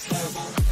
Slow.